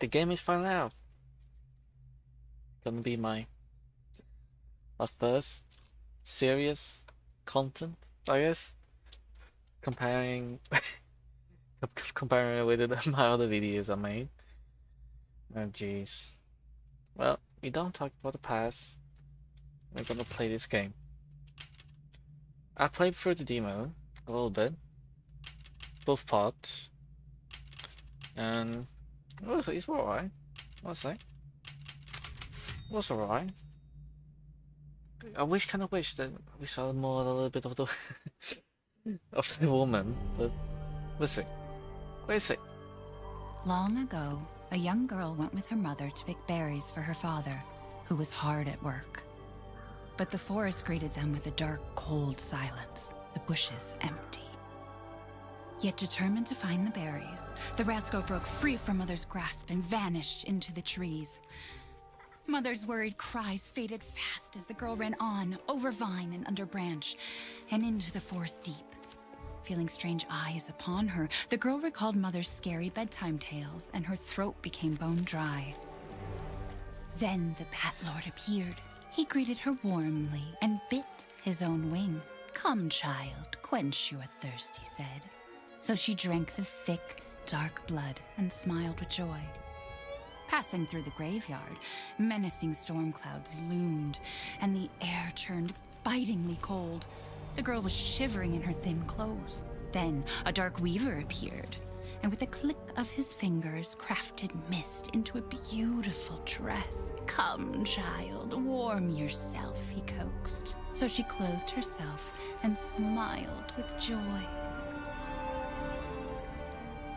the game is finally out. Gonna be my my first serious content, I guess. Comparing comparing it with my other videos I made. Oh jeez. Well, we don't talk about the past. We're gonna play this game. I played through the demo a little bit, both parts, and it it's alright. I'll say. It was alright. I wish, kind of wish that we saw more, a little bit of the of the woman, but we'll see. We'll see. Long ago, a young girl went with her mother to pick berries for her father, who was hard at work. But the forest greeted them with a dark, cold silence, the bushes empty. Yet determined to find the berries, the rascal broke free from Mother's grasp and vanished into the trees. Mother's worried cries faded fast as the girl ran on, over vine and under branch, and into the forest deep. Feeling strange eyes upon her, the girl recalled Mother's scary bedtime tales, and her throat became bone dry. Then the Bat Lord appeared. He greeted her warmly and bit his own wing. Come, child, quench your thirst, he said. So she drank the thick, dark blood and smiled with joy. Passing through the graveyard, menacing storm clouds loomed, and the air turned bitingly cold. The girl was shivering in her thin clothes. Then a dark weaver appeared, and with a click of his fingers, crafted mist into a beautiful dress. Come, child, warm yourself, he coaxed. So she clothed herself and smiled with joy.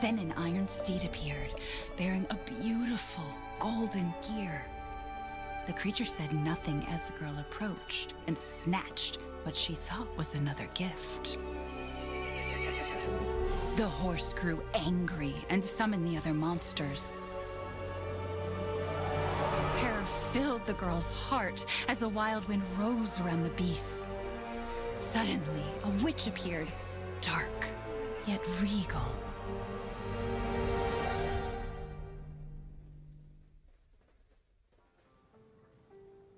Then an iron steed appeared, bearing a beautiful golden gear. The creature said nothing as the girl approached and snatched what she thought was another gift. The horse grew angry and summoned the other monsters. Terror filled the girl's heart as the wild wind rose around the beasts. Suddenly, a witch appeared, dark, yet regal.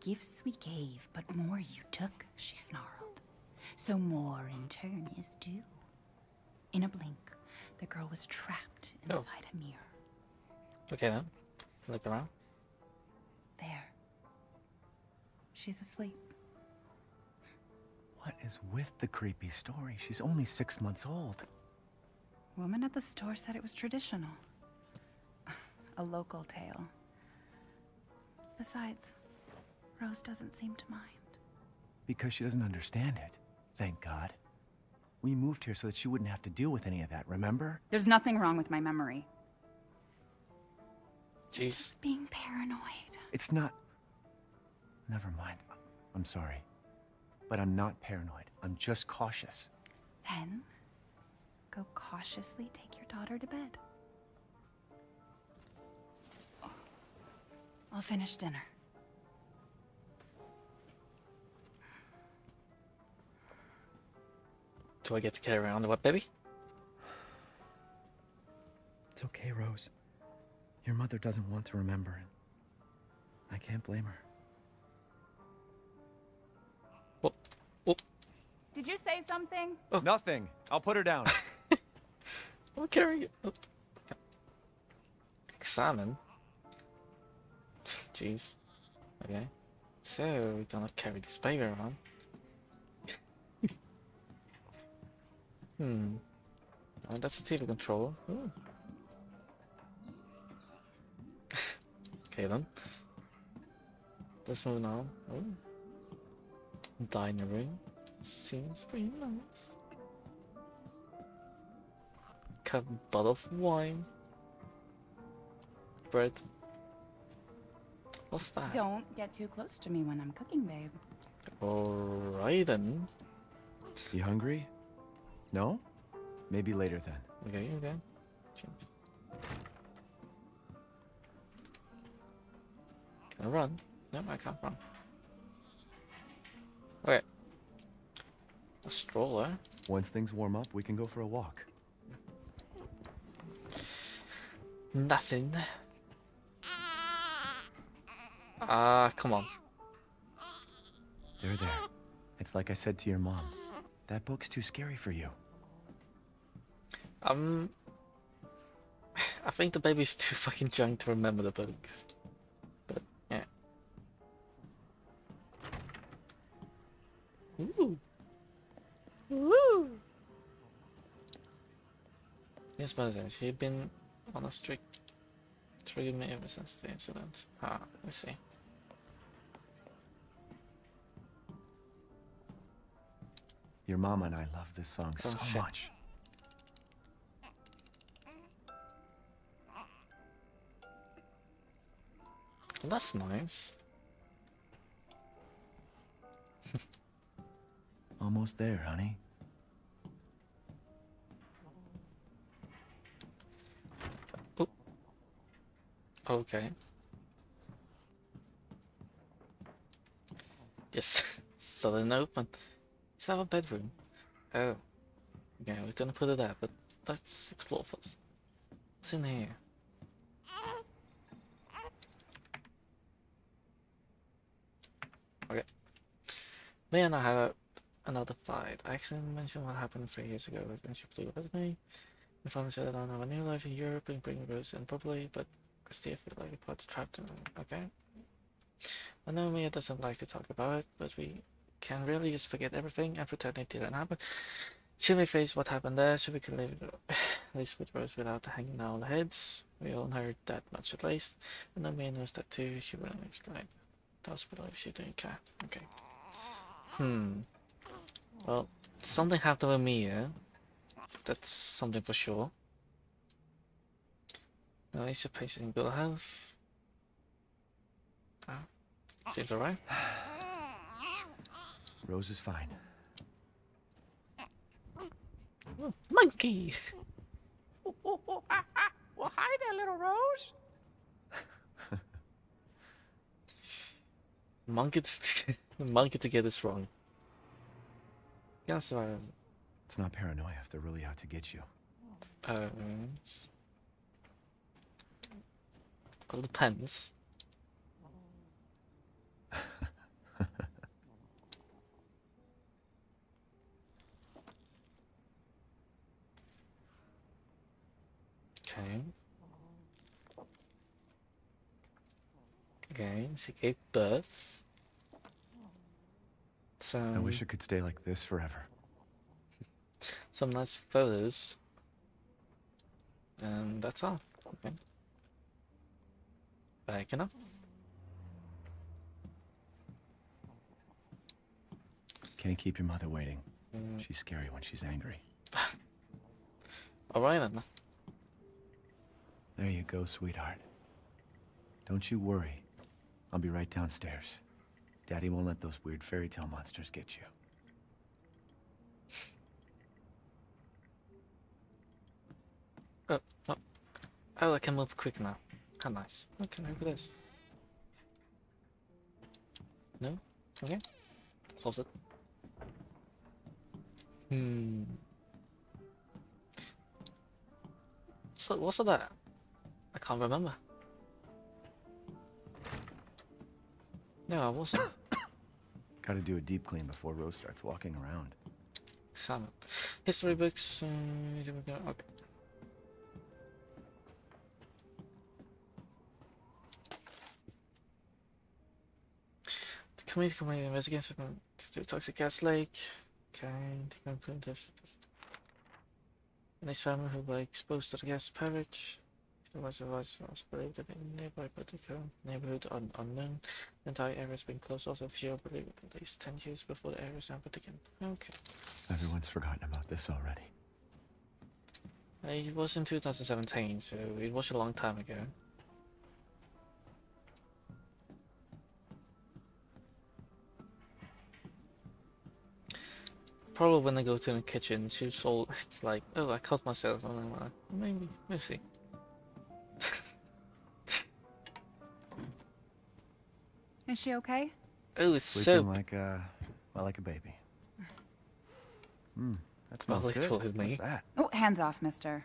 Gifts we gave, but more you took, she snarled. So more in turn is due. In a blink, the girl was trapped Oh. inside a mirror. Okay then. Look around. There. She's asleep. What is with the creepy story? She's only six months old. Woman at the store said it was traditional. A local tale. Besides, Rose doesn't seem to mind. Because she doesn't understand it. Thank God. We moved here so that she wouldn't have to deal with any of that, remember? There's nothing wrong with my memory. Jeez. Just being paranoid. It's not. Never mind. I'm sorry. But I'm not paranoid. I'm just cautious. Then, go cautiously take your daughter to bed. I'll finish dinner. Do I get to carry around the what, baby? It's okay, Rose. Your mother doesn't want to remember it. I can't blame her. Whoop. Whoop. Did you say something? Oh. Nothing. I'll put her down. I'm carrying it. Oh. Salmon. Jeez. Okay. So we're gonna carry this baby around. Hmm. Oh, that's a TV controller. Ooh. okay then. Let's move on. Ooh. Dining room. Seems pretty nice. Cup bottle of wine. Bread. What's that? Don't get too close to me when I'm cooking, babe. Alright then. You hungry? No? Maybe later then. Okay, okay. Change. Can I run? No, I can't run. Okay. A stroller? Once things warm up, we can go for a walk. Nothing. Ah, come on. There, there. It's like I said to your mom. That book's too scary for you. Um, I think the baby's too fucking young to remember the book. But yeah. Ooh. Woo. Yes, but she's been on a strict triggered me ever since the incident. Ah, I see. Your mama and I love this song Oh, so shit. much. Well, that's nice. Almost there, honey. Oh. Okay. Just sudden open. Is that a bedroom? Oh. Yeah, we're gonna put it there, but let's explore first. What's in here? Okay. Mia and I had another fight. I accidentally mentioned what happened three years ago when she flew with me. My father said I don't have a new life in Europe and bring Rose in properly, but I still feel like a part trapped in okay? I know Mia doesn't like to talk about it, but we can really just forget everything and pretend it didn't happen. Should we face what happened there so we can live live with Rose without hanging down our heads? We all heard that much at least. And then Mia knows that too. She wouldn't explain. The hospital if she didn't care. Okay. Hmm. Well, something happened with Mia. That's something for sure. No, he's a patient in good health. Ah, seems alright. Rose is fine. Oh, monkey! Well, hi there, little Rose. Monkey, to- monkey to get this wrong. Yes, uh, It's not paranoia if they're really out to get you. uh, s- well, Okay. Okay, she gave birth. So I wish it could stay like this forever. some nice photos. And that's all. Okay. Back enough. Can't keep your mother waiting. Mm, She's scary when she's angry. Alright then. There you go, sweetheart. Don't you worry. I'll be right downstairs. Daddy won't let those weird fairy tale monsters get you. Oh, oh. oh, I can move quick now. How nice. What can I do this? No? Okay. Close it. Hmm. So, what's that? I can't remember. No, I wasn't. Gotta do a deep clean before Rose starts walking around. Salmon. History books. Uh, we go. Okay. The committee committee investigates the toxic gas leak. Okay, the complaint and his family who were exposed to the gas purge was a was was believed to be nearby particular neighborhood un unknown. The entire area has been closed off officially believed at least ten years before the area was sampled again. Okay. Everyone's forgotten about this already. Uh, it was in 2017, so it was a long time ago. Probably when I go to the kitchen, she's all like, oh, I caught myself, on I'm like, maybe, we'll see. Is she okay? Ooh, it's Sleeping so like uh, well, like a baby. Hmm, that Well, smells good. little with me. What's that? Oh, hands off, mister.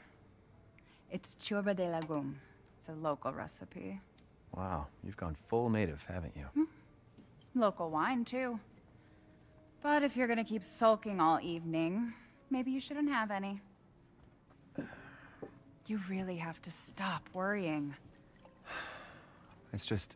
It's churba de lagum. It's a local recipe. Wow, you've gone full native, haven't you? Hmm. Local wine, too. But if you're gonna keep sulking all evening, maybe you shouldn't have any. You really have to stop worrying. It's just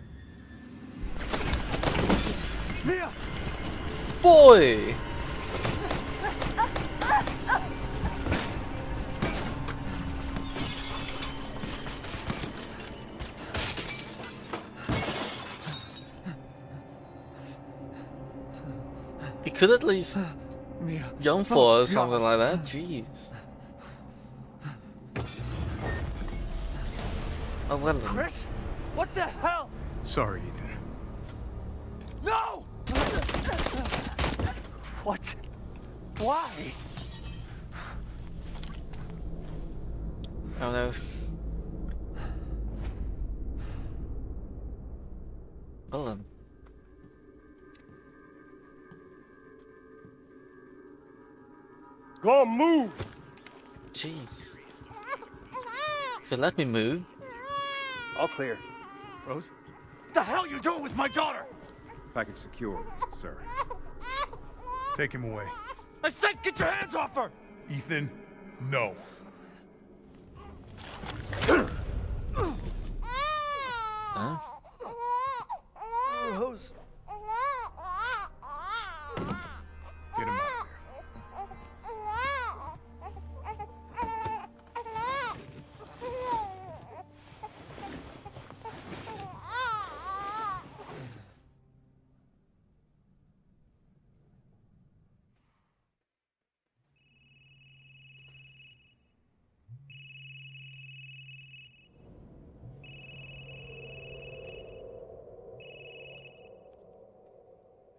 Mia! Boy! He could at least jump for or something like that. Jeez. Oh well. then. Chris? What the hell? Sorry, What? Why? Oh no. Well then. Go on, move! Jeez. If you let me move. All clear. Rose? What the hell you doing with my daughter? Package secure, sir. Take him away. I said get your hands off her! Ethan, no.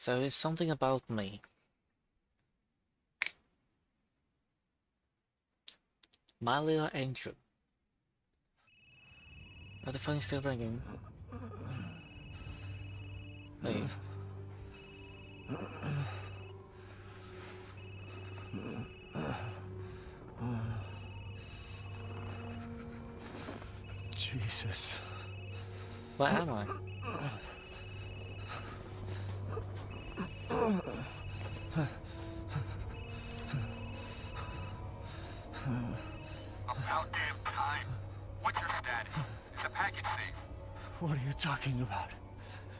So it's something about me. My little angel. Are the phone still ringing? Leave. Jesus. Where am I? About damn time. What's your status? Is the package safe? What are you talking about?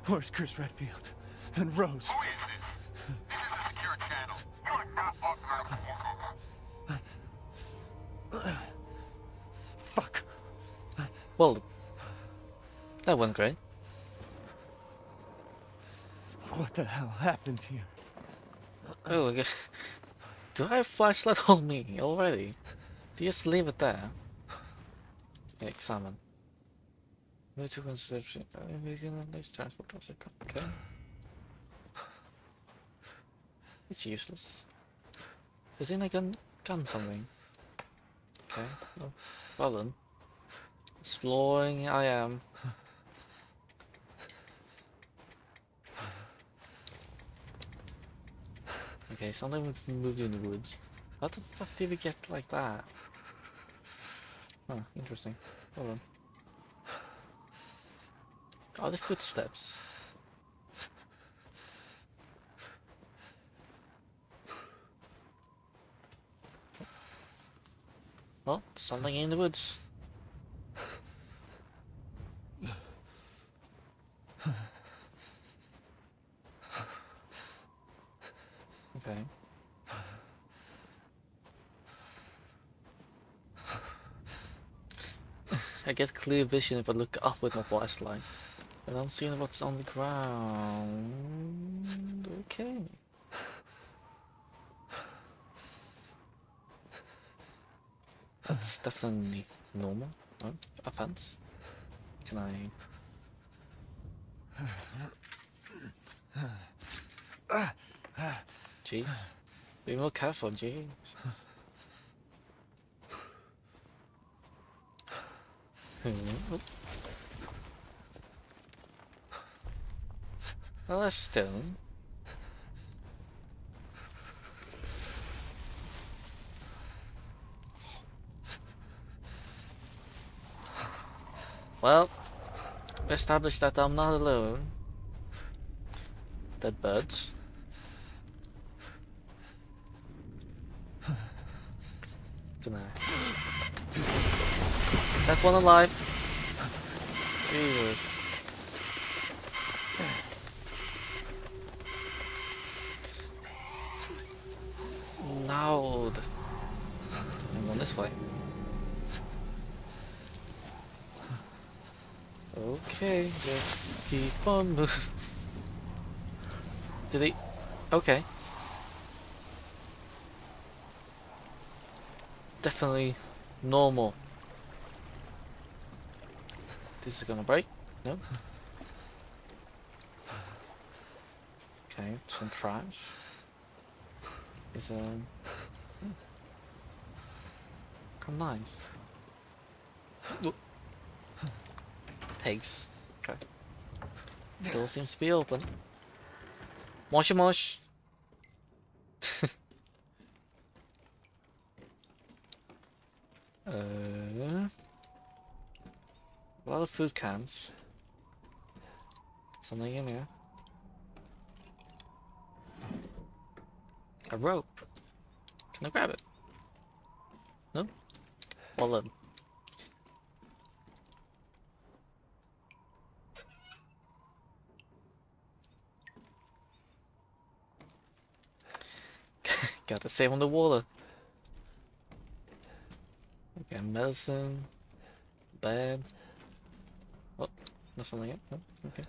Where's Chris Redfield? And Rose? Who is this? This is a secure channel. You are not authorized to walk over. Fuck. Well, that went great. What the hell happened here? Oh. Do I have flashlight on me already? Do you just leave it there? Examine. Move to consideration. We can at least transport of. Okay. It's useless. Is in a gun gun something? Okay. Well, well then. Exploring I am. Okay, something was moved in the woods. How the fuck did we get like that? Huh, interesting. Hold on. Are they footsteps? Well, something in the woods. Okay. I get clear vision if I look up with my flashlight. I don't see what's on the ground. Okay. That's definitely normal. No? Offense? Can I... Jeez. Be more careful, jeez. Hmm. Well, stone. Well, established that I'm not alone. Dead birds. That one alive. Jesus. Loud. I'm going this way. Okay, just keep on moving. Did he? Okay. Definitely normal. This is gonna break? No? Okay, some trash. Is um hmm. Come nice. Pigs. Okay. Door seems to be open. Moshi mosh. uh, a lot of food cans. Something in here. A rope. Can I grab it? No? Well then. Got the same on the water. Okay, medicine. Bad. Oh, nothing like it? No? Okay.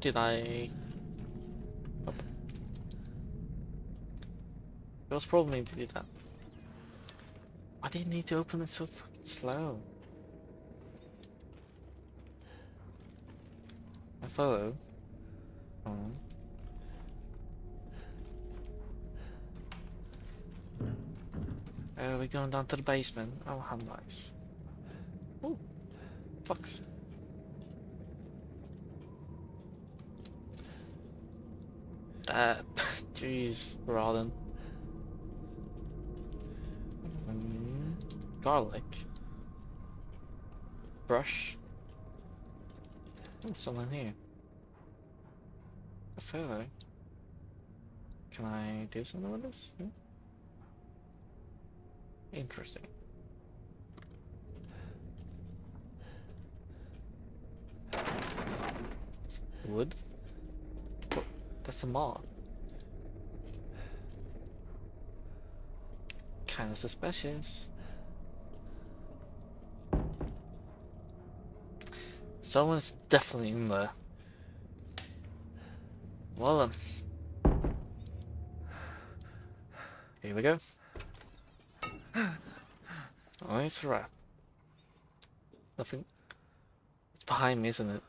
Did I... Oh. It was probably to do that. Why did you need to open it so fucking slow? I follow. Oh. Uh, we're going down to the basement. Oh, how nice. Oh, fucks. That, uh, jeez, Rodden. Garlic. Brush. Oh, someone here. A photo. Can I do something with this? No? Interesting. Wood? Oh, that's a moth. Kinda suspicious. Someone's definitely in there. Well then. Here we go. Oh, it's a wrap. Nothing. It's behind me, isn't it?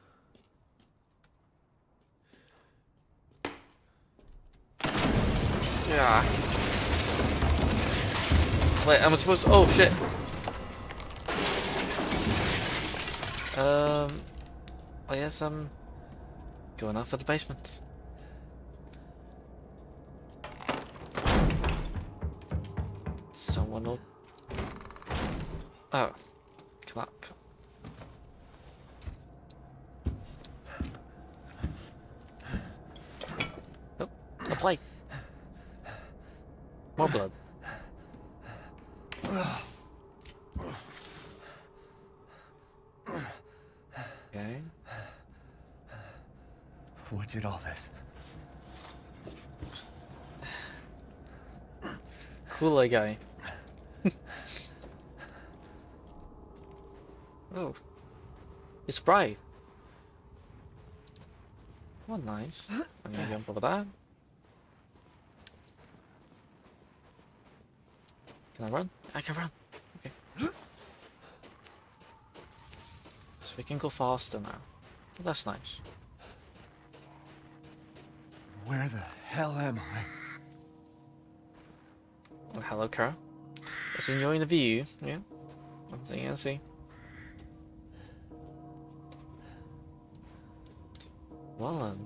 Yeah. Wait, am I supposed to- Oh shit! Um... I guess I'm... Going after the basement. Someone will... Oh. Come. Oh, a plague. More blood. Okay. What did all this? Cooler guy. oh. It's bright. Oh, nice. I'm gonna jump over that. Can I run? I can run. Okay. So we can go faster now. That's nice. Where the hell am I? Oh, hello, Kara. Just enjoying the view. Yeah. One thing I see. Well, um,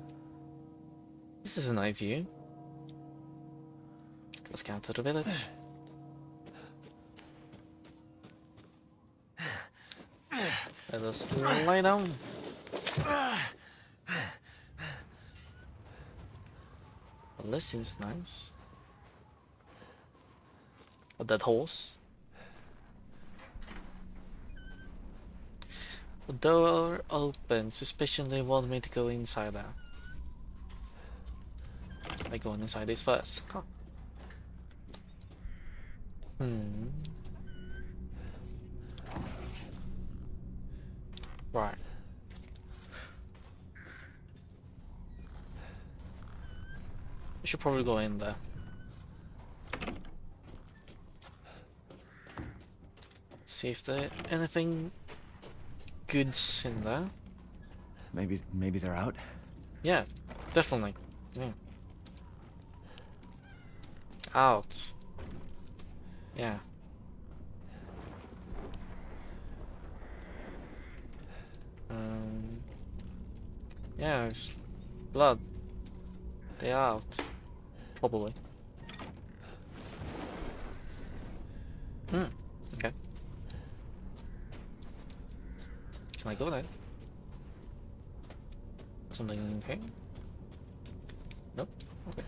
this is a nice view. Let's go to the village. Let us lie down. Well, this seems nice. A dead horse. The door open. Suspicion they want me to go inside there. I go inside this first. Huh. Hmm. Right. We should probably go in there. See if there anything goods in there. Maybe, maybe they're out. Yeah, definitely. Yeah. Out. Yeah. Um. Yeah, it's blood. They're out. Probably. Hmm. Okay. Can I go there? Something okay? Nope. Okay.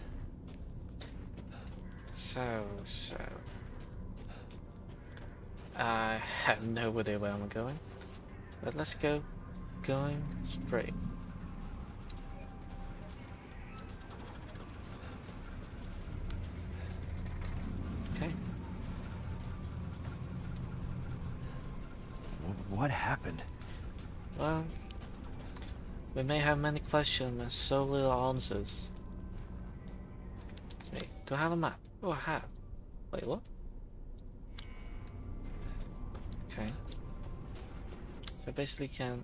So, so. I have no idea where I'm going. But let's go going straight. We may have many questions and so little answers. Wait, do I have a map? Oh, I have. Wait, what? Okay. So basically can...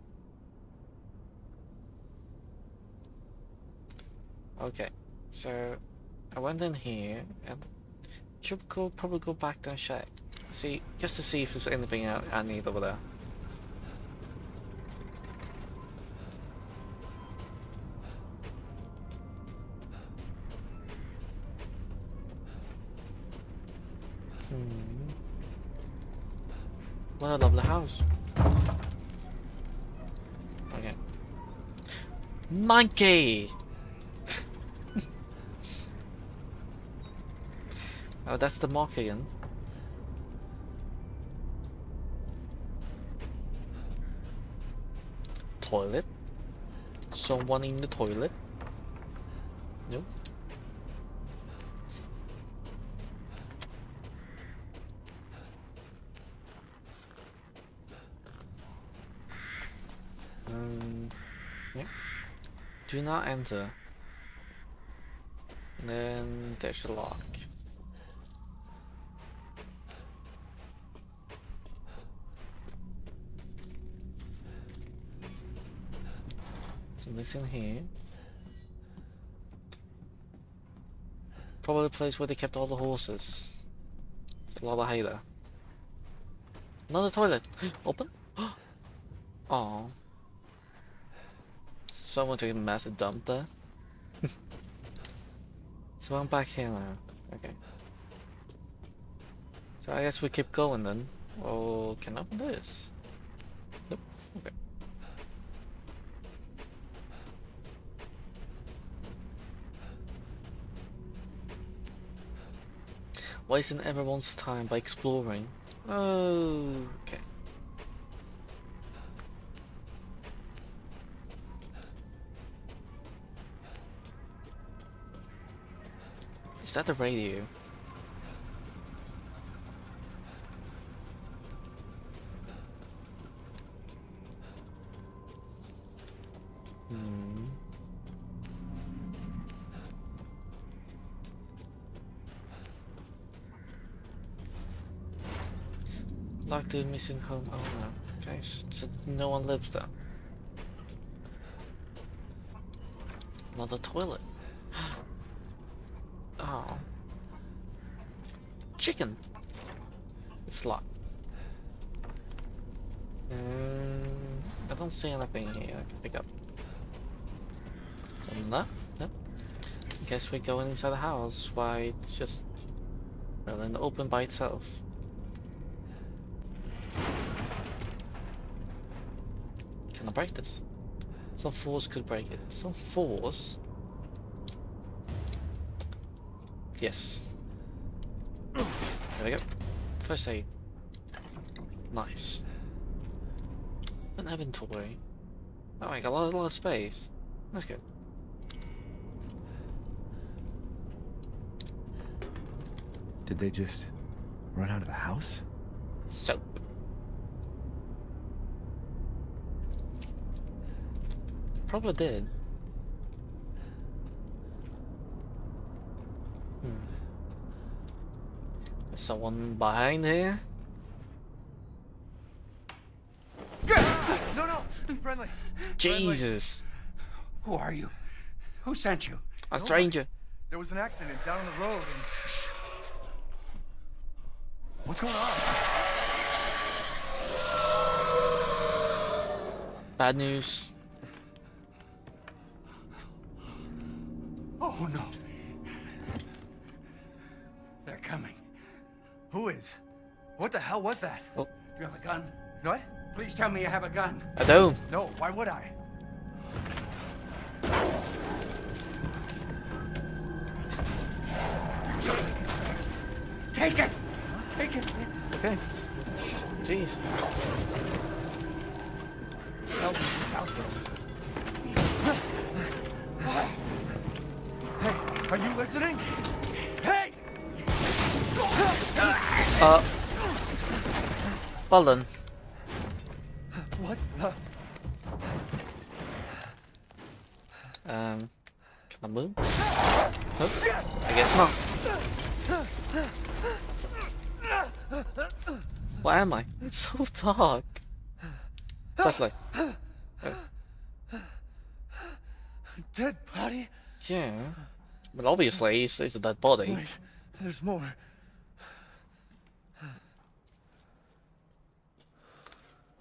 Okay, so I went in here and should go probably go back and check. See, just to see if there's anything I, I need over there. Monkey! oh, that's the mock again. Toilet? Someone in the toilet? Nope. Um, Do not enter. And then there's the lock. So missing here. Probably the place where they kept all the horses. There's a lot of hay there. Another toilet! Open? Oh. Someone took a massive dump there. so I'm back here now. Okay. So I guess we keep going then. Oh, can I open this? Nope. Okay. Wasting everyone's time by exploring. Oh, okay. Is that the radio? Hmm. Like the missing home owner. Okay, so no one lives there. Another toilet. Oh. Chicken. It's locked. Mm, I don't see anything here I can pick up. So no, no. Guess we're going inside the house. Why it's just well in the open by itself. Can I break this? Some force could break it. Some force? Yes. There we go. First aid. Nice. An inventory. Oh, I got a lot, a lot of space. That's good. Did they just run out of the house? Soap. Probably did. Hmm. There's someone behind here? No, no, friendly. Jesus! Who are you? Who sent you? A stranger! There was an accident down on the road and... What's going on? Bad news. Oh no. What the hell was that? Oh, You have a gun? What? Please tell me you have a gun. I don't. No, why would I? Take it! Take it! Okay. Jeez. Help. Hey, are you listening? Hey! Uh. Well done. What the? Um. Can I move? Nope. I guess not. Where am I? It's so dark. Flashlight. Dead body? Yeah. But obviously, it's, it's a dead body. Wait, there's more.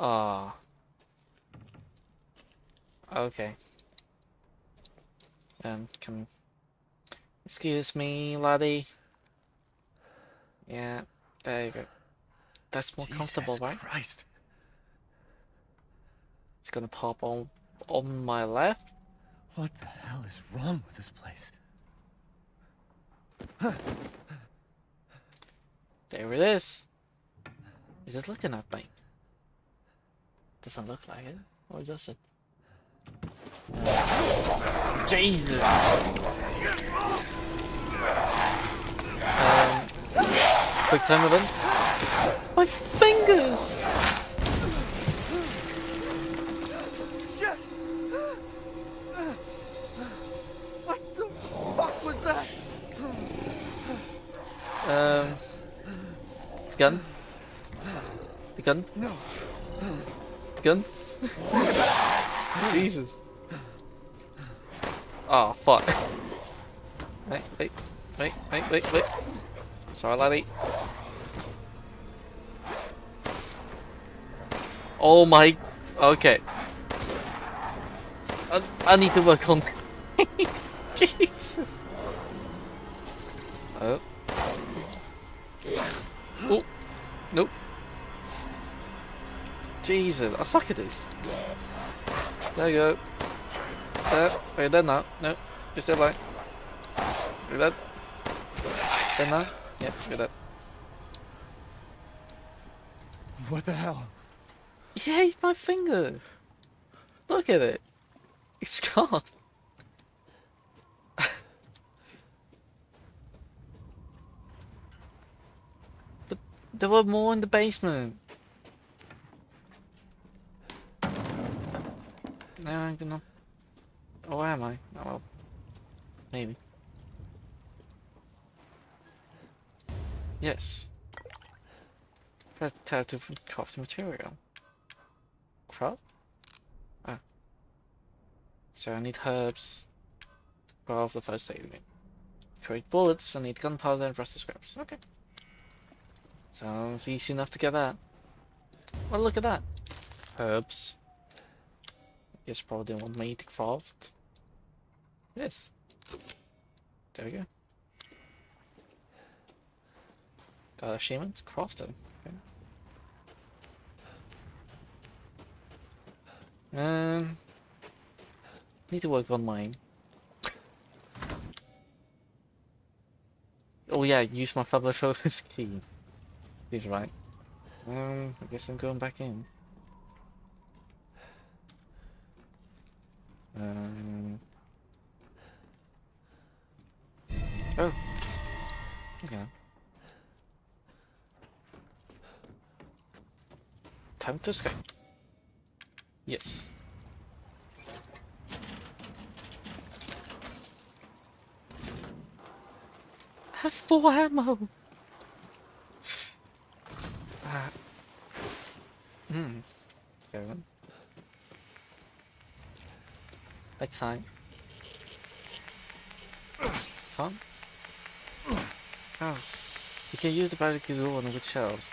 Ah. Okay. Um, can... Excuse me, laddie. Yeah, there you go. That's more comfortable, Jesus right? Christ. It's gonna pop on on my left. What the hell is wrong with this place? Huh There it is. Is it looking at me? Doesn't look like it. Or does it? Uh, Jesus! Um, quick time event. My fingers! Shit! What the fuck was that? Um, gun? The gun? No. The gun. Jesus. Oh fuck. Wait, wait, wait, wait, wait, wait. Sorry, laddie. Oh my. Okay. I, I need to work on. Jesus. Oh. Oh. Nope. Jesus, I suck at this. There you go. There. Are you dead now? No. You're still alive. You're dead. Dead now? Yep, you're dead. What the hell? Yeah, it's my finger. Look at it. It's gone. but there were more in the basement. I'm gonna. Oh, am I? Oh, well. Maybe. Yes. Press tab to craft material. Crop? Ah. So I need herbs. Craft the first aid. Create bullets, I need gunpowder and rusty scraps. Okay. Sounds easy enough to get that. Well, look at that. Herbs. Guess probably me to craft. Yes. There we go. Got achievement crafted. Okay. Um, need to work on mine. Oh yeah, use my fabulous key. Seems right. Um, I guess I'm going back in. Um. Oh. Okay. Time to escape. Yes. Have full ammo. Ah. Hmm. Next time. Fun. Oh. You can use the barbecue on wood shelves.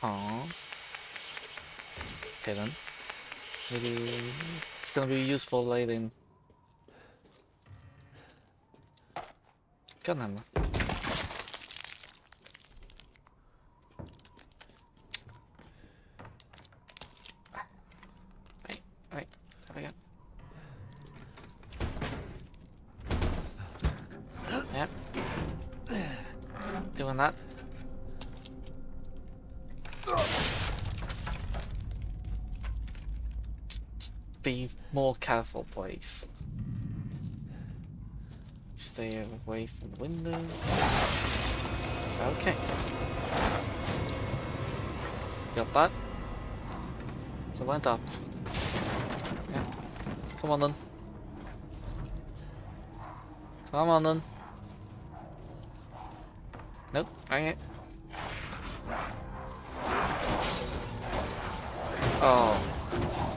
Aww. Okay then. Maybe it's gonna be useful later in Gunhammer. Wait, wait, there we go. Yep. That. be more careful, please. Stay away from the windows. Okay. Got that. So went up. Yeah. Come on then. Come on then. Nope, dang it. Oh.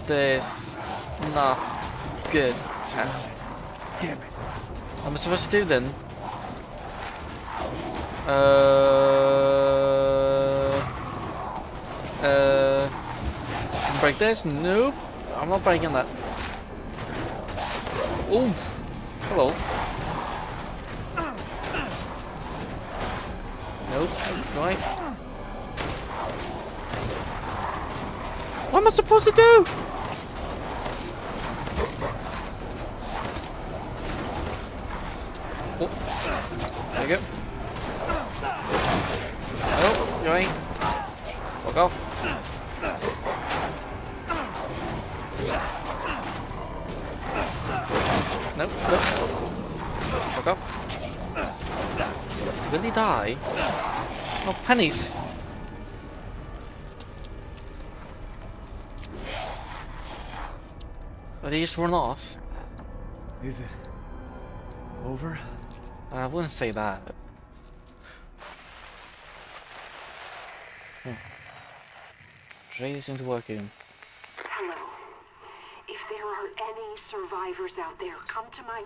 This not good. Damn it. what am I supposed to do then? Uh, uh, break this? Nope. I'm not breaking that. Oof. Hello. Right. What am I supposed to do? pennies. They just run off. Is it over? Uh, I wouldn't say that. Hmm. Ray isn't working. Hello. If there are any survivors out there, come to my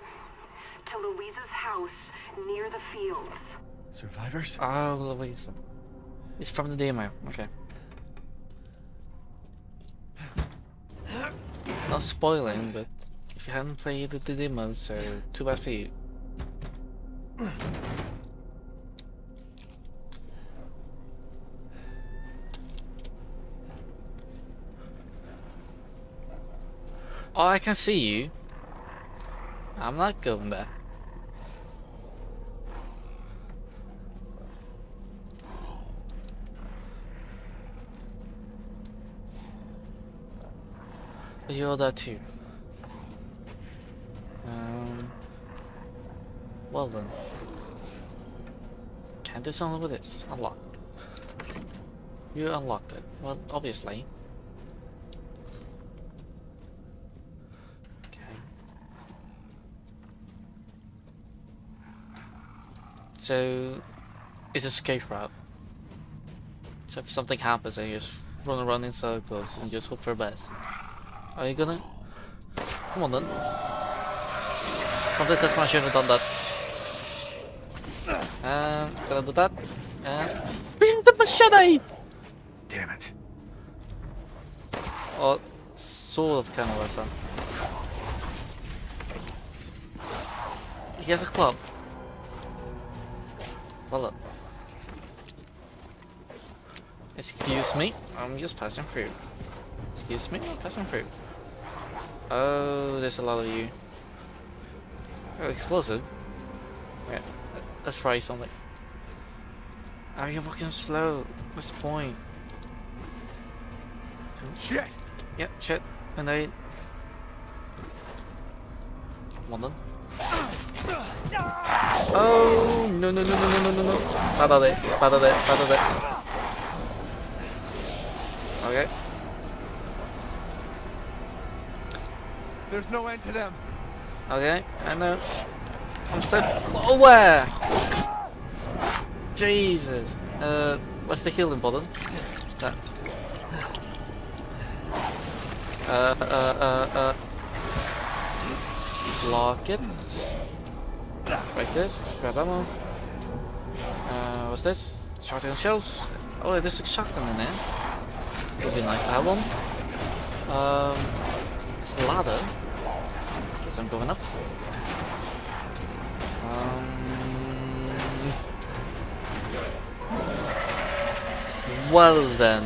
to Luiza's house near the fields. Survivors? Oh, Luiza. It's from the demo. Okay. Not spoiling, but if you haven't played the demo, so too bad for you. Oh, I can see you. I'm not going there. You're there too. Um. Well then. Can't do something with this. Unlocked. You unlocked it. Well, obviously. Okay. So, it's a escape route. So if something happens, then you just run around in circles and just hope for the best. Are you gonna? Come on then. Something me I shouldn't have done that. Um, gonna do that. And beam the machete! Damn it. Or sort of kind of weapon. He has a club. Well up. Excuse me, I'm just passing through. Excuse me, I'm passing through. Oh, there's a lot of you. Oh, explosive. Yeah, let's try something. Oh, you're walking slow. What's the point? Shit! Yep, shit. And I. One done. Oh no no no no no no no no! Bad at it, bad at it, bad at it. Okay. There's no end to them. Okay, I know. I'm so aware. Jesus. Uh, what's the healing button? That. Uh, uh, uh, uh. Block it. Break this. Grab ammo. Uh, what's this? Shotgun shells. Oh, there's a shotgun in there. Would be nice to have one. Um, it's a ladder. I'm up. Um, well then.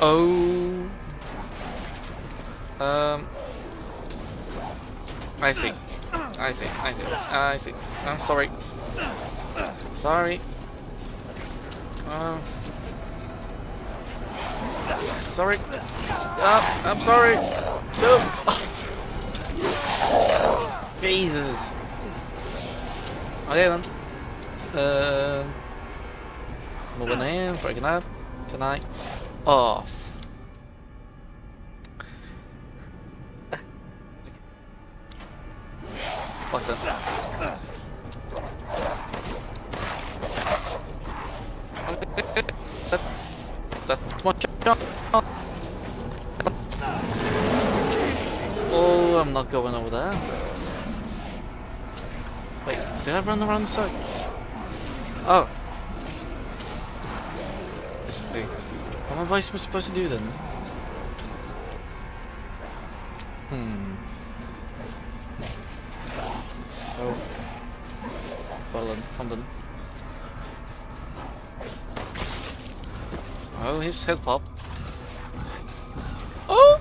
Oh. Um. I see. I see. I see. I see. I'm sorry. Sorry. Um. Sorry. Oh, I'm sorry. No. Jesus. Okay then. Uh, moving in, breaking up. I? Off. Fuck that. That, that's my job. Oh, I'm not going over there. Run around the circle? Oh. What am I supposed to do then? Hmm. Oh. Well then, something. Oh, his head pop. Oh!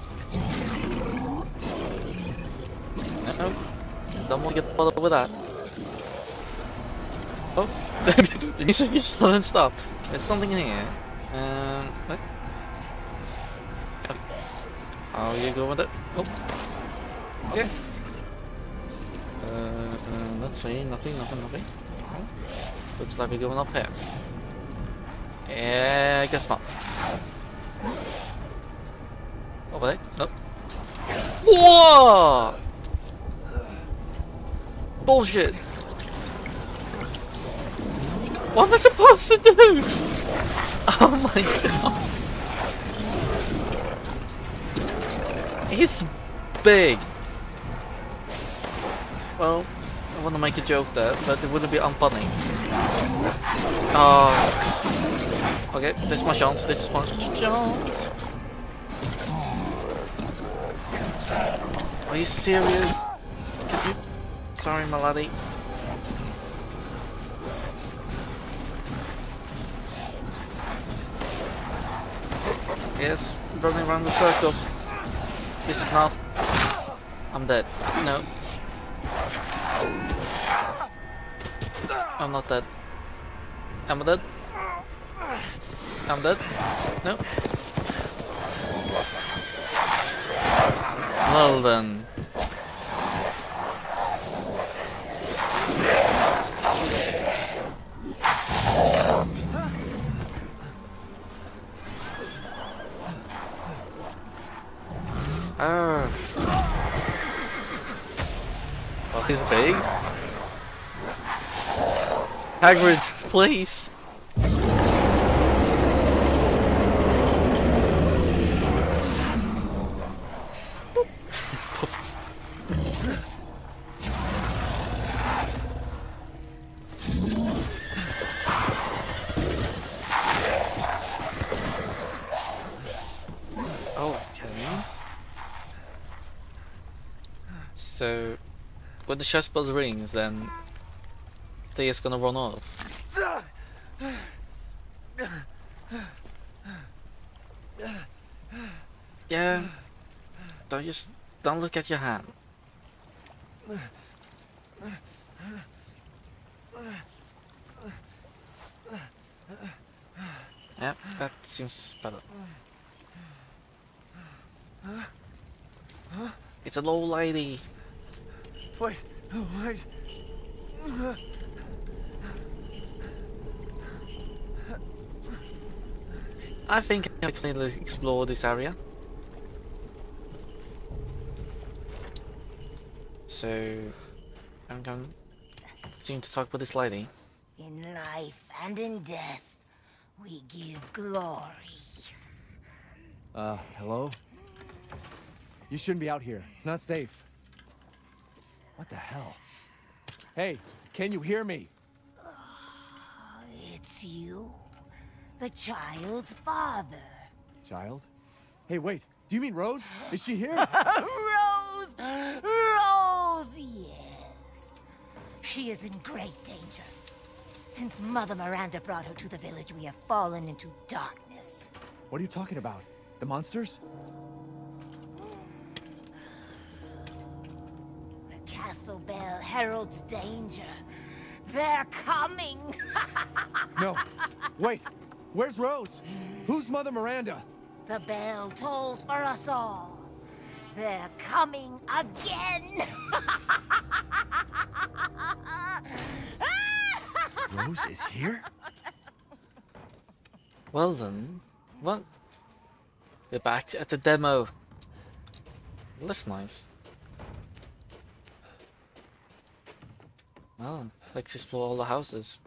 No. Don't want to get bothered with that. Oh! you said you still and stop. There's something in here. Um, what? Oh, you go with it. Oh. Okay. Uh, uh, let's see. Nothing, nothing, nothing. Oh. Looks like we're going up here. Yeah, I guess not. Over there? Nope. Whoa! Bullshit! What am I supposed to do? Oh my god. He's big. Well, I want to make a joke there, but it wouldn't be unfunny. Oh. Okay, this is my chance. This is my chance. Are you serious? Can you? Sorry, my laddie. Yes, running around the circles. This is not. I'm dead. No. I'm not dead. Am I dead? I'm dead. No. Well then. Hagrid, please. Okay. Oh, so, when the chest bell rings, then they is gonna run off. Yeah. Don't just don't look at your hand. Yep, that seems better. It's an old lady. Wait, oh, wait. I think I can explore this area. So, I'm going to seem to talk with this lady. In life and in death, we give glory. Uh, hello? You shouldn't be out here. It's not safe. What the hell? Hey, can you hear me? It's you, the child's father. Child? Hey, wait. Do you mean Rose? Is she here? Rose! Rose, yes. She is in great danger. Since Mother Miranda brought her to the village, we have fallen into darkness. What are you talking about? The monsters? The castle bell heralds danger. They're coming! No. Wait. Where's Rose? Who's Mother Miranda? the bell tolls for us all. They're coming again! Rose is here? Well then, what? We're back at the demo. That's nice. Well, let's explore all the houses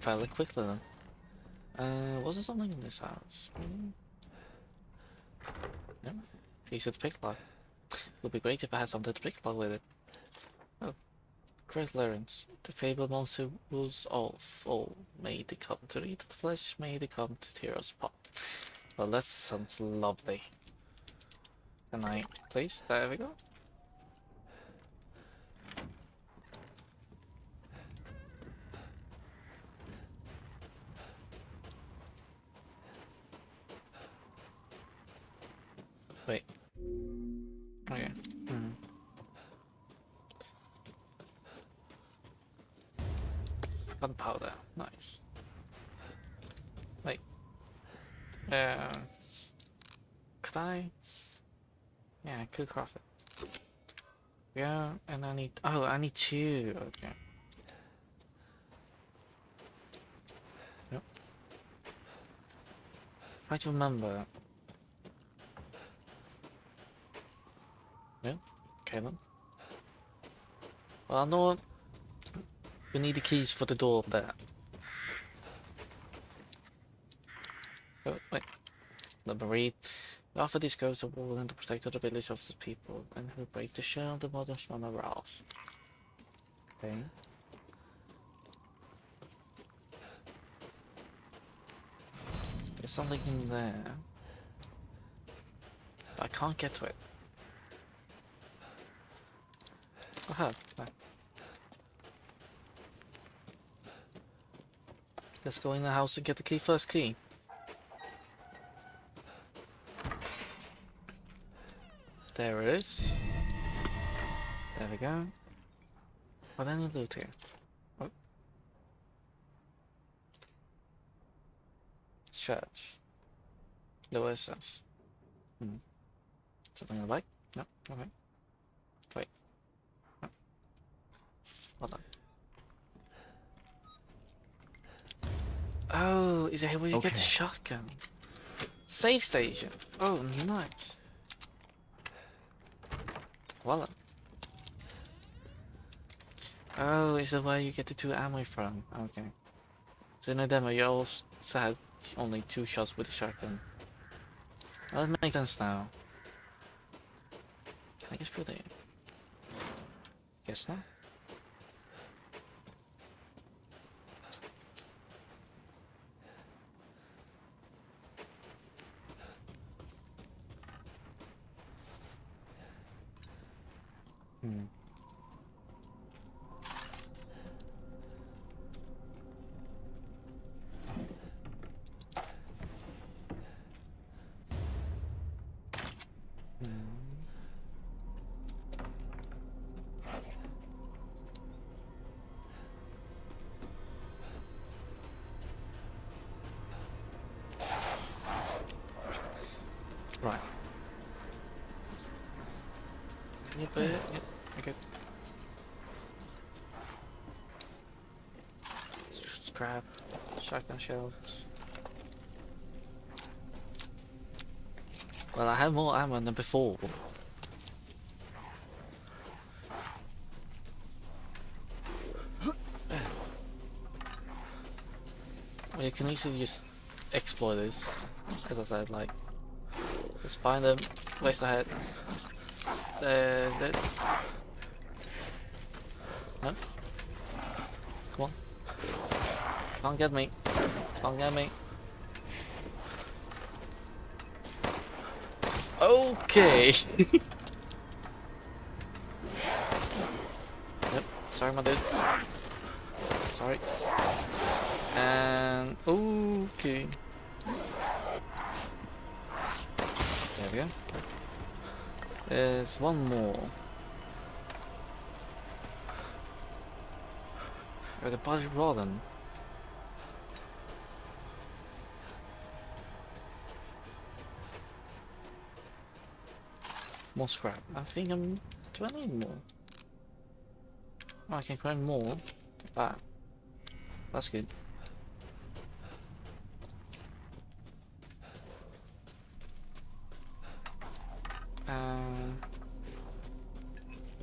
fairly quickly then. Uh, was there something in this house? Hmm. Yeah, piece of pick lock. Would be great if I had something to pick lock with it. Oh, great Lawrence. The fabled monster was off. Oh, may they come to eat the flesh, may they come to tear us apart. Well, that sounds lovely. Can I, please? There we go. Wait. Okay. Hmm. Gunpowder. Nice. Wait. Uh, could I? Yeah, I could craft it. Yeah, and I need. Oh, I need two. Okay. Yep. Try to remember. Yeah. Okay then. Well, I know we need the keys for the door there. Oh, wait. The Marine. We offer these ghosts a warning to protect the village of the people and who break the shell the modern from arouse. Okay. There's something in there. But I can't get to it. Aha, right. Let's go in the house and get the key first key. There it is. There we go. What any loot here? Oh. Church. Sense. Hmm. Something I like? No. Wait. No. Hold on. Oh, is it here where you get the shotgun? Safe station. Oh, nice. Then. Oh, is it where you get the two ammo from? Okay. So in a demo, you also had only two shots with the shotgun. Well, that makes sense now. Can I get through there? Guess not. Shells. Well, I have more ammo than before. You can easily just exploit this, as I said, like, just find them, waste ahead. There's that. No? Come on. Can't get me. Can't get. Okay. yep. Sorry, my dude. Sorry. And okay. There we go. There's one more. Where the body rolling. More scrap. I think I'm. Do I need more? Oh, I can grind more. Ah, that's good. Um,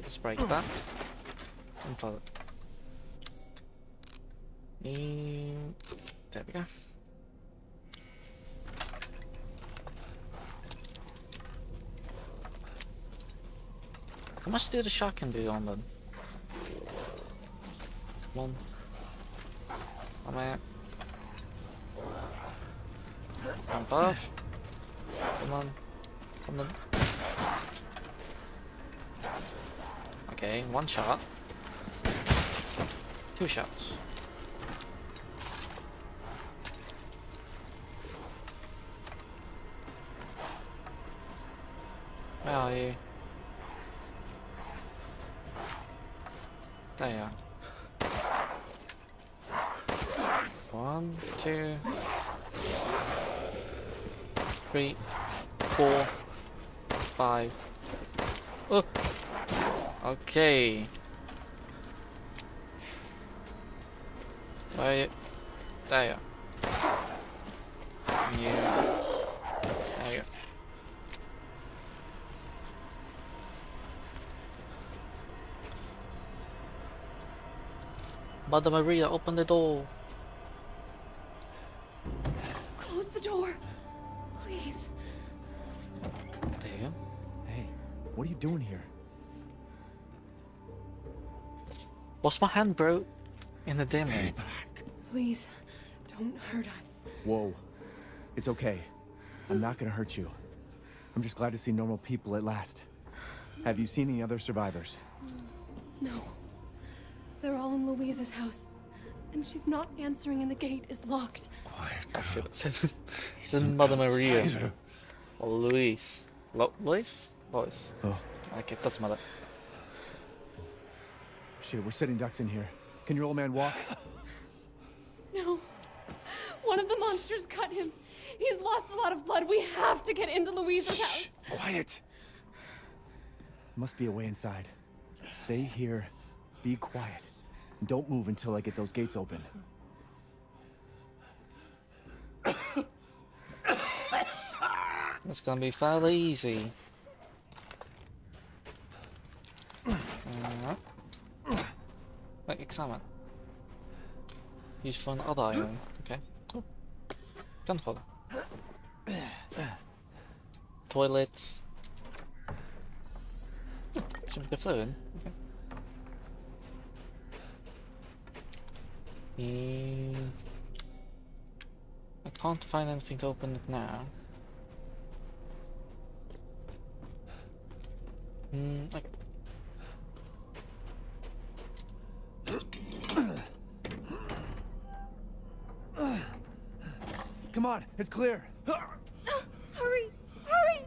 let's break that. Unplug it. And there we go. How much did the shotgun do on them? Come on. Come on. Come off. Come on. Come on. Okay, one shot. Two shots. Where are you? There you are. One, two, three, four, five. Oh. Okay. Where are you? There you are. You. Mother Maria, open the door. Close the door, please. Damn. Hey, what are you doing here? What's my hand, bro? In the dim. Stay back. Please, don't hurt us. Whoa. It's okay. I'm not gonna hurt you. I'm just glad to see normal people at last. Have you seen any other survivors? No. They're all in Luiza's house. And she's not answering and the gate is locked. I should have said it's in Mother Maria. Or Luis. Lo Luis? Lois. Oh. Ah, okay, doesn't matter. Shit, we're sitting ducks in here. Can your old man walk? No. One of the monsters cut him. He's lost a lot of blood. We have to get into Luiza's house. Quiet! Must be a way inside. Stay here, be quiet, and don't move until I get those gates open. It's gonna be fairly easy. Alright. Like, examine. Use for another item. Okay. Done for Toilets. To be fluid. Mm. I can't find anything to open it now. Hmm, okay. Come on, it's clear. Hurry! Hurry!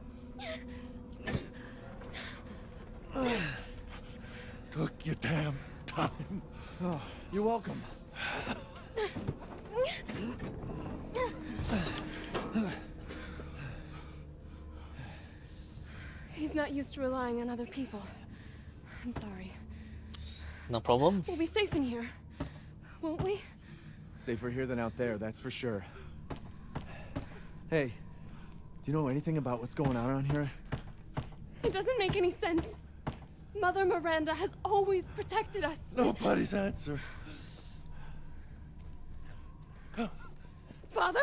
Took your damn time. Oh, you're welcome. He's not used to relying on other people. I'm sorry. No problem. We'll be safe in here, won't we? Safer here than out there, that's for sure. Hey, do you know anything about what's going on around here? It doesn't make any sense. Mother Miranda has always protected us. Nobody's answer. Father?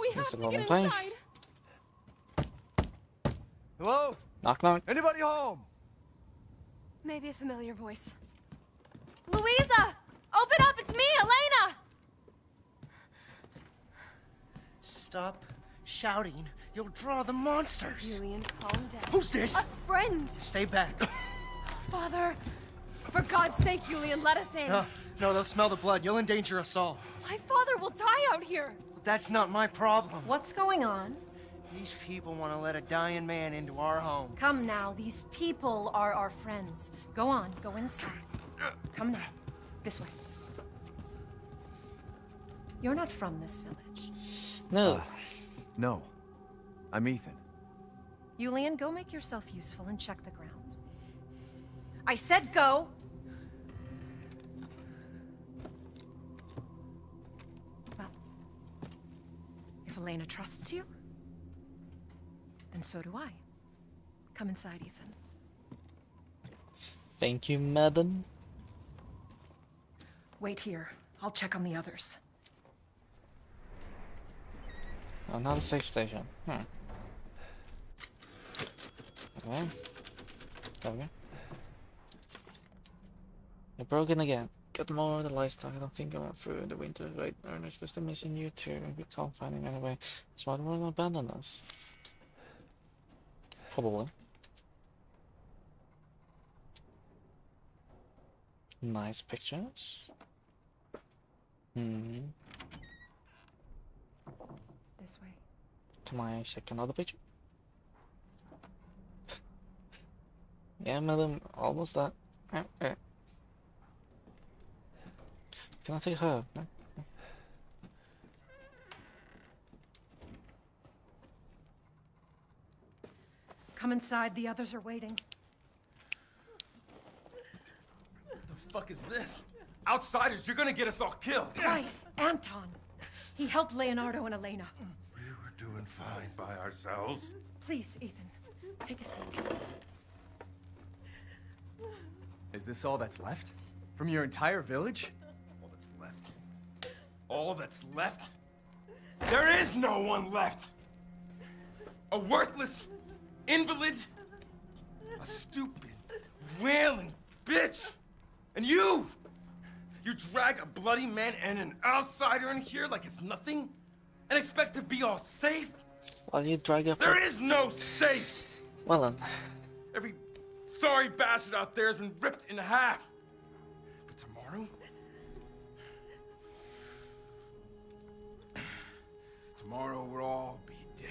We have to get time. inside. Hello? Knock knock. Anybody home? Maybe a familiar voice. Luiza! Open up! It's me, Elena! Stop shouting. You'll draw the monsters. Julian, calm down. Who's this? A friend! Stay back. Father! For God's sake, Julian, let us in. No, no, they'll smell the blood. You'll endanger us all. My father will die out here. But That's not my problem. What's going on? These people want to let a dying man into our home. Come now, these people are our friends. Go on, go inside. Come now. This way. You're not from this village. No. Uh, no. I'm Ethan. Yulian, go make yourself useful and check the grounds. I said go! If Elena trusts you, then so do I. Come inside, Ethan. Thank you, madam. Wait here. I'll check on the others. Another safe station. Hmm. Okay. There we go. You're broken again. Get more of the lifestyle. I don't think I went through the winter right earners was still missing you too. We can't find him anyway. Smart will abandon us. Probably. Nice pictures. Hmm. This way. Can I check another picture? yeah, madam, almost that. Uh. Can I take her? No? Come inside, the others are waiting. What the fuck is this? Outsiders, you're gonna get us all killed. Quiet, Anton. He helped Leonardo and Elena. We were doing fine by ourselves. Please, Ethan, take a seat. Is this all that's left? From your entire village? All that's left. All that's left? There is no one left! A worthless invalid? A stupid, wailing bitch? And you! You drag a bloody man and an outsider in here like it's nothing? And expect to be all safe? While you drag a There is no safe! Well then. Every sorry bastard out there has been ripped in half. But tomorrow? Tomorrow we'll all be dead.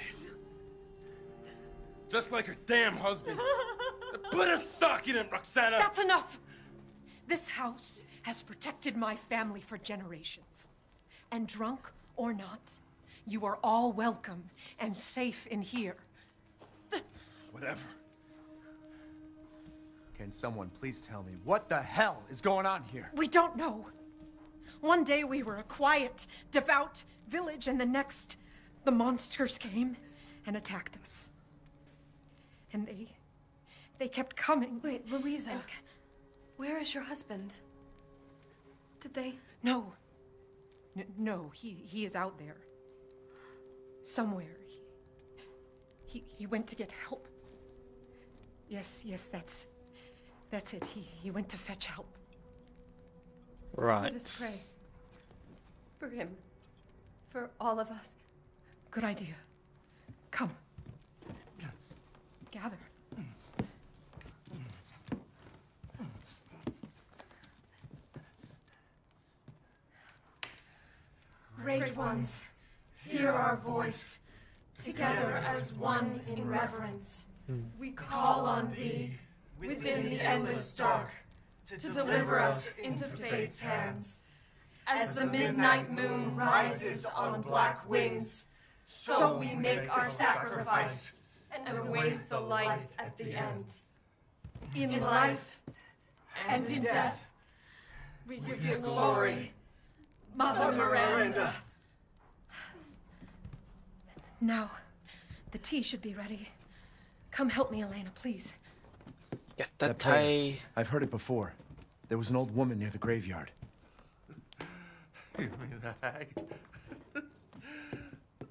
Just like her damn husband. Put a sock in it, Roxana! That's enough! This house has protected my family for generations. And drunk or not, you are all welcome and safe in here. Whatever. Can someone please tell me what the hell is going on here? We don't know. One day we were a quiet, devout village, and the next, the monsters came and attacked us. And they. they kept coming. Wait, Luiza. Where is your husband? Did they? No. N- no, he, he is out there. Somewhere. He, he, he went to get help. Yes, yes, that's. That's it. He, he went to fetch help. Right. Let us pray. For him. For all of us. Good idea. Come. Gather. Great ones, hear our voice. Together as one in reverence, we call on thee within the endless dark to deliver us into fate's hands. As the midnight moon rises on black wings, so we make our sacrifice and await the light at the end. In life and in death, we give you glory, Mother Miranda. Now, the tea should be ready. Come help me, Elena, please. Get That prayer, I've heard it before. There was an old woman near the graveyard.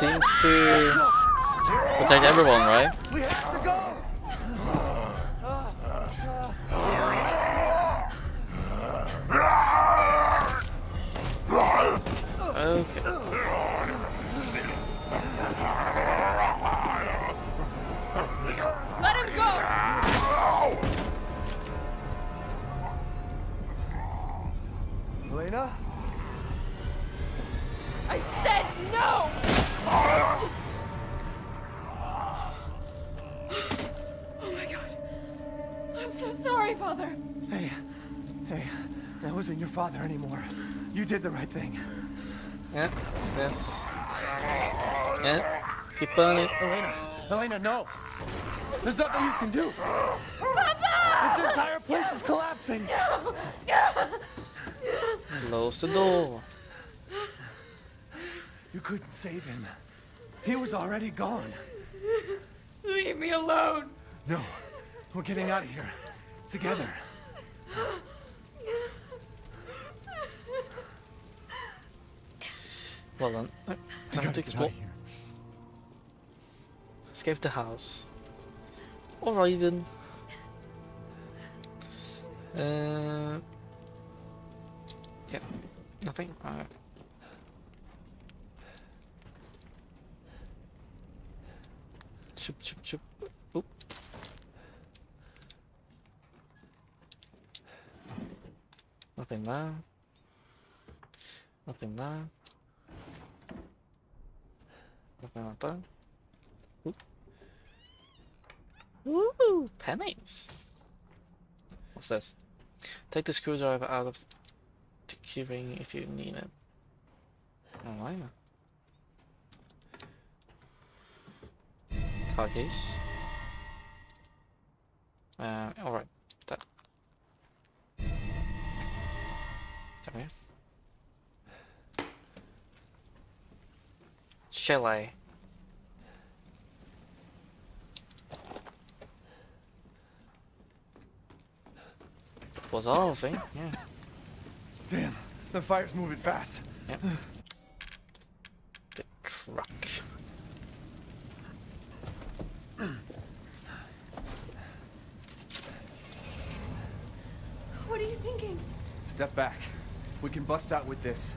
Seems to protect everyone, right? Did the right thing. Yeah. That's. Yeah. Keep on it. Elena, Elena, no. There's nothing you can do. Papa! This entire place is collapsing. Close the door. You couldn't save him. He was already gone. Leave me alone. No, we're getting out of here. Together. Well then. uh, Time to explore. Escape the house. Alright then. Uh, yeah, nothing. Alright. Chup chup chup. Oop. Nothing there. Nothing there. That. Oop. Woo! Pennies! What's this? Take the screwdriver out of the keyring if you need it. Oh, why not? Car case. Uh, alright. That. Come here. Shall I? Was all thing, yeah. Damn, the fire's moving fast. Yep. The truck. What are you thinking? Step back. We can bust out with this.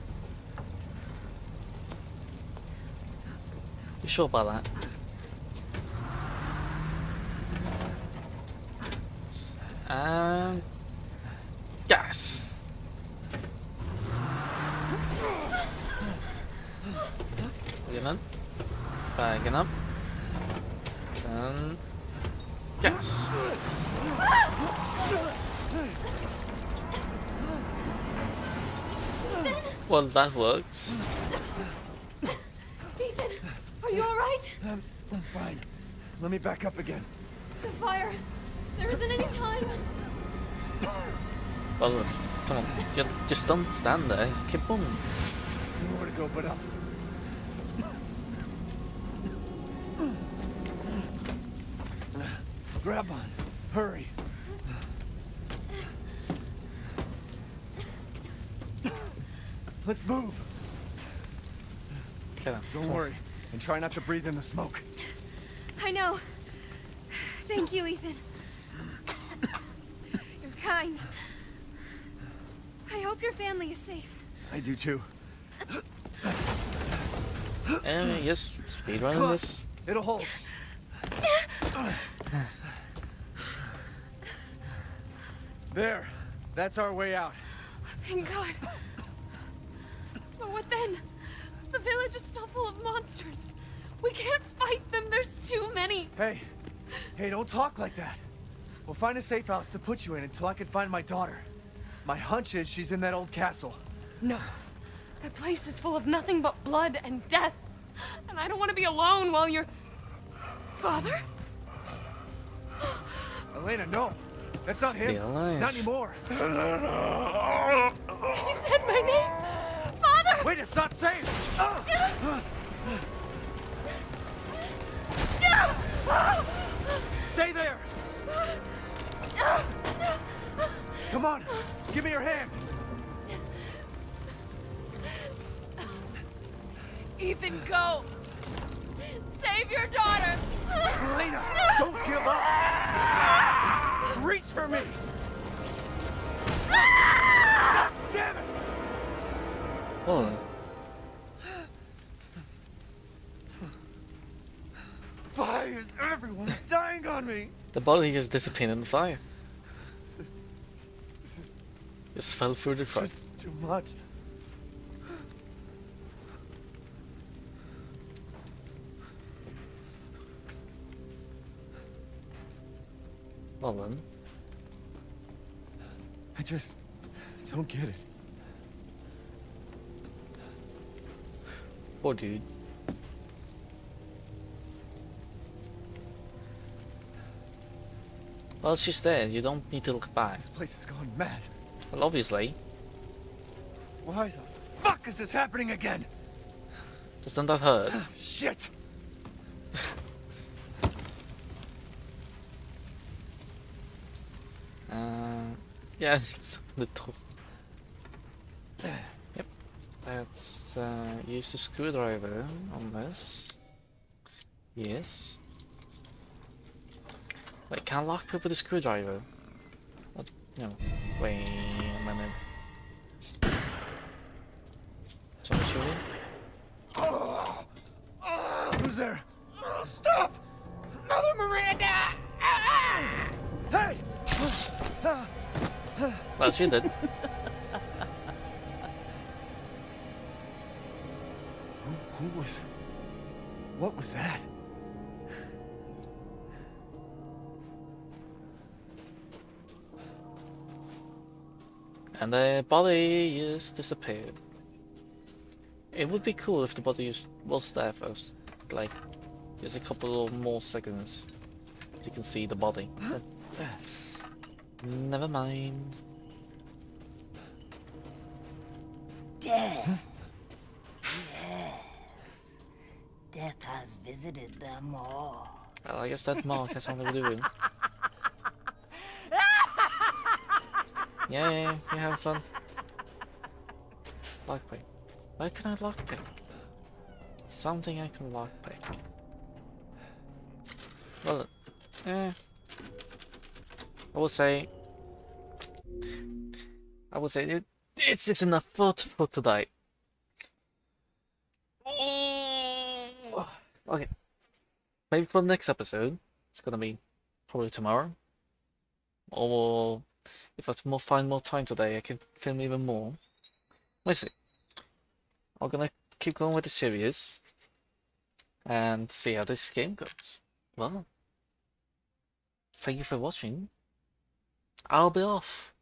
You sure about that? Um, gas. Bagging up. Bagging up. Then gas. Well, that worked. Ethan, are you alright? I'm, I'm fine. Let me back up again. The fire. There isn't any time. Well, come on, just, just don't stand there. Keep on. Nowhere to go but up. Grab on. Hurry. Let's move. Okay, then. Don't worry. And try not to breathe in the smoke. I know. Thank you, Ethan. You're kind. I hope your family is safe. I do too. Uh, yes, speedrunning Come on. this. It'll hold. There. That's our way out. Thank God. But what then? The village is still full of monsters. We can't fight them. There's too many. Hey. Hey, don't talk like that. We'll find a safe house to put you in until I can find my daughter. My hunch is she's in that old castle. No. That place is full of nothing but blood and death. And I don't want to be alone while you're. Father? Elena, no. That's not Stay him. alive. Not anymore. He said my name. Father! Wait, it's not safe. Stay there. Come on. Give me your hand. Ethan, go! Save your daughter! Elena, don't give up. Reach for me. God damn it. Well, Fires, everyone dying on me. the body has disappeared in the fire. Just fell through the It's too much. Well then, I just don't get it. poor dude. Well, she's there. You don't need to look back. This place has gone mad. Well, obviously. Why the fuck is this happening again? Doesn't that hurt? Shit! Uh, yeah, it's the top. Yep. Let's uh, use the screwdriver on this. Yes. Wait, can I lock people with a screwdriver? What? No. Wait a minute. Someone shooting? Who's there? Stop! Mother Miranda! Ah! Hey! Well, she did. And the body is disappeared. It would be cool if the body is, was there first. Like, just a couple more seconds. You can see the body. Uh, never mind. Death. Yes. Death has visited them all. Well, I guess that mark has something to do with it. Yeah, yeah, yeah, you having fun. Lockpick. Where can I lockpick? Something I can lockpick. Well, eh. I would say... I would say it, this is enough for, for today. Okay. Maybe for the next episode, it's gonna be probably tomorrow. Or if I more find more time today, I can film even more. Let's see. I'm gonna keep going with the series and see how this game goes. Well, thank you for watching. I'll be off.